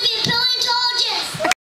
love you.